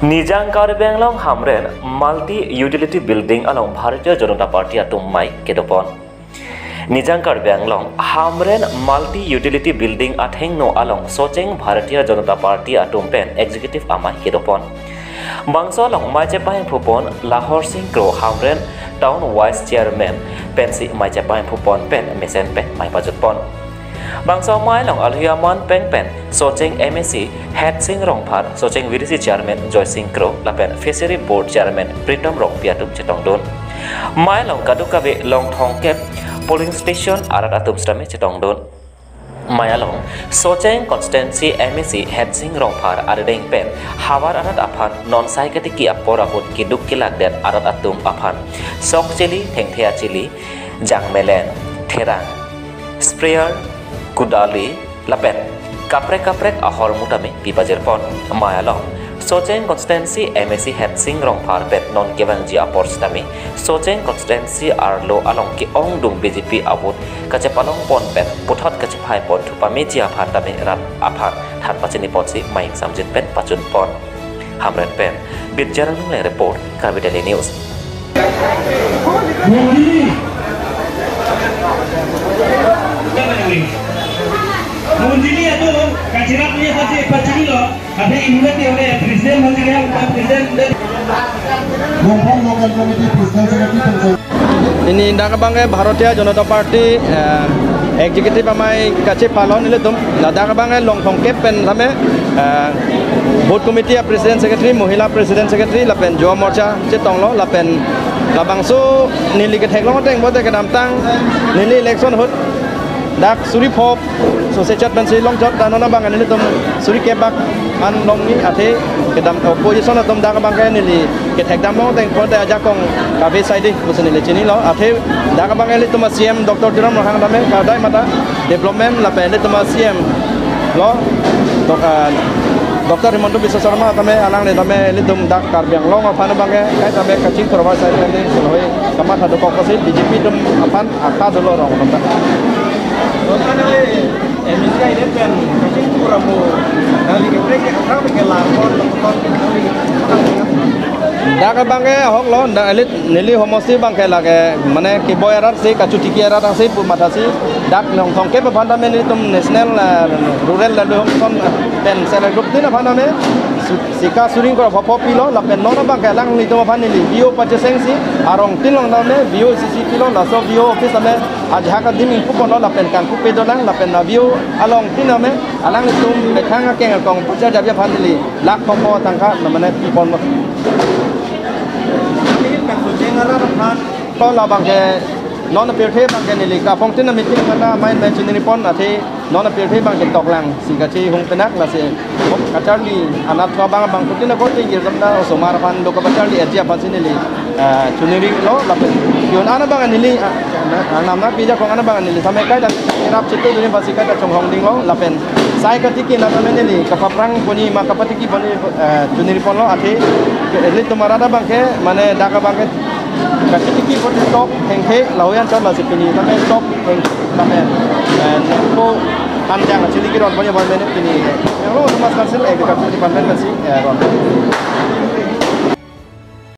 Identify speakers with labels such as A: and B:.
A: নিজাং কাৰ্বেংলং Hamren multi utility building আলং ভাৰতীয় জনতা পাৰ্টি আটোম মাই কেদপন নিজাং কাৰ্বেংলং হামৰেন মাল্টি ইউটিলিটি বিল্ডিং আথেং ন আলং সচেং ভাৰতীয় জনতা পাৰ্টি আটোম পেন এক্সিকিউটিভ আমাই কেদপন বাংছ আলং মাইজেপাই ফুপন লাহৰ সিং ক্ৰ হামৰেন টাউন ৱাইছ চেয়াৰমেন পেনচি মাইজেপাই ফুপন পেন মেচেন পেন মাইপাজুপন phupon pen mesen pen mai pajutpon. Bangsa mai long alhiaman peng pen socheng MSc head sing socheng VDC chairman Joy Singh Kro lapen fishery board chairman Pritam Rong piatum chetong don mai long kaduka be long thong kep polling station arat atum strame chetong don Mayalong, Socheng Constancy MSc head sing rong phar adeng pen hawar arat aphan non saikati ki apor apot ki duk kilak den arat atum aphan sok chili thengthea chili jang melen therang sprayer Kudali, Lapet, Kaprek Kaprek Ahor Mutami, Pipajerpon, Mayalong, Socheng Constancy MSC Het Sing Rong Phar Bet Non Kevang Jia Porstami, Socheng Constancy Arlo Along Ki Ong Dung BJP Awut, Kachepalong Pon Bet, Puthot Kachepai Pon Thupami Jia Phatami Rat Aphat, Than Pachini Pon Si Maing Samjin Pen Pachun Pon. Hamran Pen, Bidjaran Leng Report, Krabi Daily News.
B: Modi. Punya pasti pasti lo. Ada imuniti oleh presiden menteri yang presiden dan
C: Mumpung local committee presiden secretary
D: ini indaka bangke Bharatiya Janata Party eh, executive amai kache palon ile tum ladaka bangke long thong kep pen thame board committee ya president secretary mohila president secretary lapen jo morcha che tonglo lapen labangso nili ke theklong teng bote ke damtang nili election dak suri phop so se chat ban si long chat danona bang ani tum suri ke bak an long ni ate ke dam opposition atom dak bang ke nili ke thek dam mong teng ko da ja kong ka ve sai di musen nili chini lo ate dak bang eli tum cm dr tiram rahang dame ka dai mata development la pe tum cm lo to Dr. Himanto Biswa Sharma tame alang le tame li dum dak kar biang long se dum aphan akha dolo rong tam Emisi ini pen kaching kuramu nali ke brek ke akha ke la kon kon dak bange hok lo dak elit nili homosi bangke lage mane ki boy erar se kachu tiki erar se pu matasi dak long thong ke pa phanda me ni tum national rural la hom kon pen sel group din phanda me sika suring ko phopo pilo la pen no bangke lang ni tum phani li bio purchasing si arong tin long na me bio cc pilo la so bio office me aj ha ka dim ku pon la pen kan ku pe do lang la pen na bio along tin me alang ni tum me khanga ke ngong pucha jab ya phani li lak phopo tangka na mane pi pon to la bang ke non na pirthe bang ke nili ka phong tin na mitin kana main men chin ni pon athi non na pirthe bang ke tok lang si ka chi hung penak la se ka charli anat ka bang bang kutin ko ti gir zamna so mar pan do ka charli atia pan sin chuniri lo la pe yon ana bang nili nam na pija kong ana bang nili samai kai da rap chitu duni pasi kai da chong hong ding lo la pen sai ka tiki na tamen nili ka paprang poni ma ka patiki bani chuniri pon lo athi elit tumara da bang ke mane da ka bang ke kasi tiki po di top henghe lawian chon la sipini tame top heng tame ko panjang chili ki ron banyak banyak pini yang lo mas kansil agriculture department kasi ron